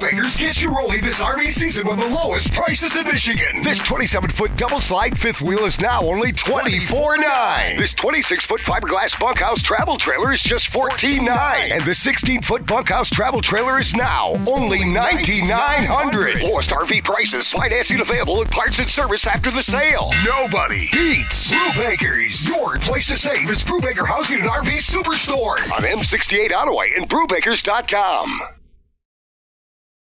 Baker's gets you rolling this RV season with the lowest prices in Michigan. This 27 foot double slide fifth wheel is now only $24.9. This 26 foot fiberglass bunkhouse travel trailer is just $14.9. And the 16 foot bunkhouse travel trailer is now only $9,900. Lowest RV prices, financing available and parts and service after the sale. Nobody beats Brewbakers. Your place to save is Brewbaker Housing and RV Superstore on M68 Onaway and brewbakers.com.